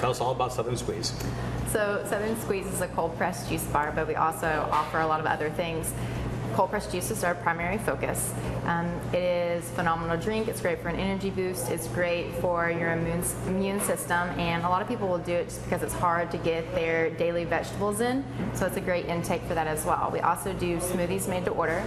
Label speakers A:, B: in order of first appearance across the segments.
A: tell us all about Southern Sqweeze.
B: So Southern Sqweeze is a cold pressed juice bar, but we also offer a lot of other things. Cold pressed juice is our primary focus. Um, it is phenomenal drink. It's great for an energy boost. It's great for your immune, immune system, and a lot of people will do it just because it's hard to get their daily vegetables in. So it's a great intake for that as well. We also do smoothies made to order.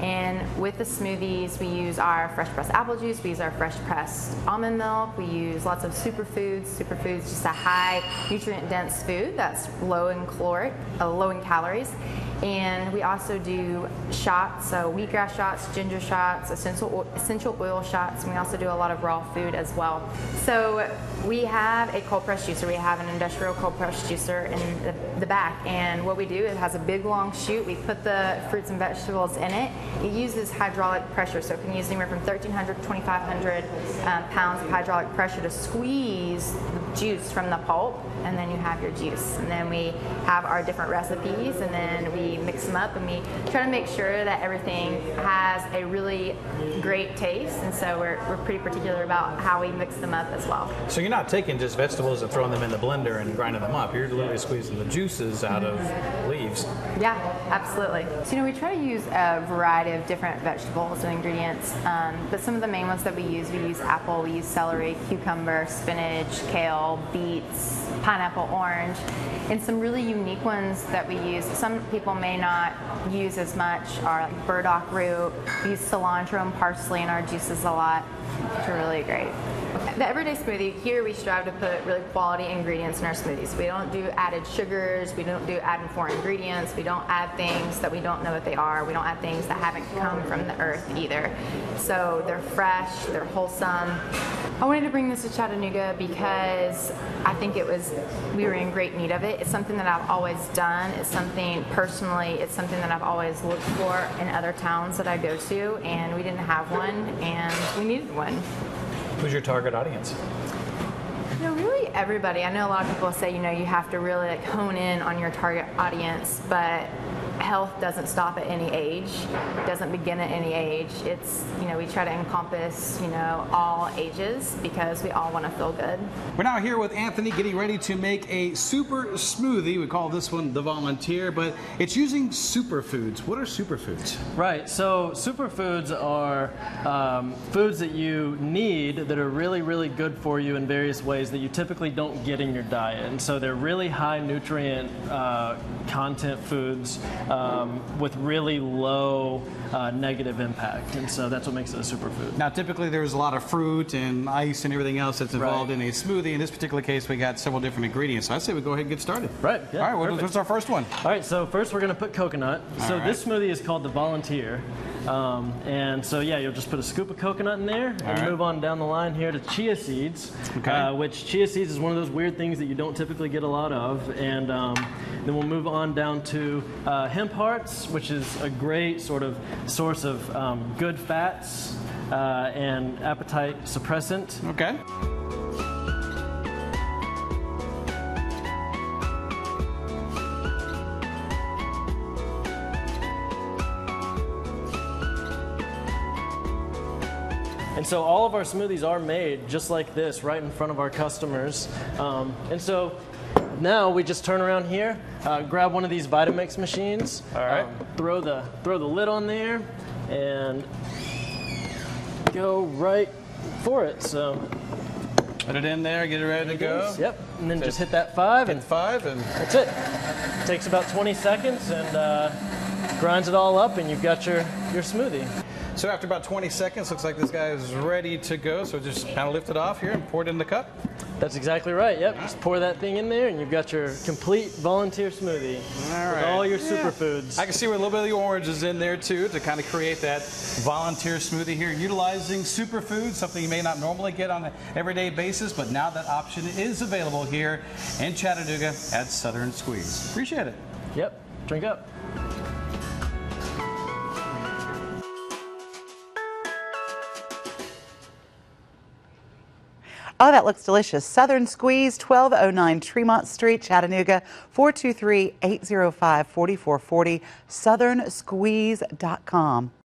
B: And with the smoothies, we use our fresh pressed apple juice, we use our fresh pressed almond milk, we use lots of superfoods. Superfoods just a high nutrient dense food that's low in caloric, uh, low in calories. And we also do shots, so wheatgrass shots, ginger shots, essential oil, essential oil shots, and we also do a lot of raw food as well. So we have a cold press juicer. We have an industrial cold press juicer in the, the back, and what we do it has a big long chute. We put the fruits and vegetables in it. It uses hydraulic pressure, so it can use anywhere from 1,300 to 2,500 um, pounds of hydraulic pressure to squeeze the juice from the pulp, and then you have your juice. And then we have our different recipes, and then we mix them up and we try to make sure that everything has a really great taste. And so we're, we're pretty particular about how we mix them up as well.
A: So you're not taking just vegetables and throwing them in the blender and grinding them up. You're literally squeezing the juices out of leaves.
B: Yeah, absolutely. So you know we try to use a variety of different vegetables and ingredients, um, but some of the main ones that we use, we use apple, we use celery, cucumber, spinach, kale, beets, pineapple, orange, and some really unique ones that we use. Some people may not use as much are like burdock root. We use cilantro and parsley in our juices a lot, which are really great. The everyday smoothie, here we strive to put really quality ingredients in our smoothies. We don't do added sugars, we don't do added foreign ingredients, we don't add things that we don't know what they are, we don't add things that haven't come from the earth either. So they're fresh, they're wholesome. I wanted to bring this to Chattanooga because I think it was, we were in great need of it. It's something that I've always done, it's something personally, it's something that I've always looked for in other towns that I go to, and we didn't have one, and we needed one.
A: Who's your target audience?
B: You know, really everybody. I know a lot of people say, you know, you have to really like hone in on your target audience, but health doesn't stop at any age, doesn't begin at any age. It's, you know, we try to encompass, you know, all ages because we all want to feel good.
C: We're now here with Anthony getting ready to make a super smoothie. We call this one the volunteer, but it's using superfoods. What are superfoods?
D: Right, so superfoods are um, foods that you need that are really, really good for you in various ways that you typically don't get in your diet. And so they're really high nutrient uh, content foods um, with really low uh, negative impact. And so that's what makes it a superfood.
C: Now, typically there's a lot of fruit and ice and everything else that's involved
D: Right.
C: in a smoothie. In this particular case, we got several different ingredients. So I say we go ahead and get started.
D: Right, yeah,
C: All right,
D: perfect.
C: what's our first one?
D: All right, so first we're going to put coconut. so
C: All right.
D: this smoothie is called the Volunteer. Um, and so, yeah, you'll just put a scoop of coconut in there and
C: right.
D: move on down the line here to chia seeds,
C: Okay.
D: uh, which chia seeds is one of those weird things that you don't typically get a lot of. And um, then we'll move on down to uh, hemp hearts, which is a great sort of source of um, good fats uh, and appetite suppressant.
C: Okay.
D: And so all of our smoothies are made just like this, right in front of our customers. Um, and so now we just turn around here, uh, grab one of these Vitamix machines,
A: All right.
D: um, throw the throw the lid on there, and go right for it. So
C: Put it in there, get it ready to go.
D: yep, and then just hit that five,
C: Hit
D: and
C: five and
D: that's it. Takes about 20 seconds, and uh, grinds it all up, and you've got your your smoothie.
C: So after about 20 seconds, looks like this guy is ready to go. So just kind of lift it off here and pour it in the cup.
D: That's exactly right. Yep. Just pour that thing in there, and you've got your complete volunteer smoothie
C: All
D: with all your
C: Yeah.
D: superfoods.
C: I can see where a little bit of the orange is in there too to kind of create that volunteer smoothie here, utilizing superfoods, something you may not normally get on an everyday basis, but now that option is available here in Chattanooga at Southern Sqweeze. Appreciate it.
D: Yep. Drink up.
E: Oh, that looks delicious. Southern Sqweeze, 1209 Tremont Street, Chattanooga, 423 805 4440, southernsqweeze.com.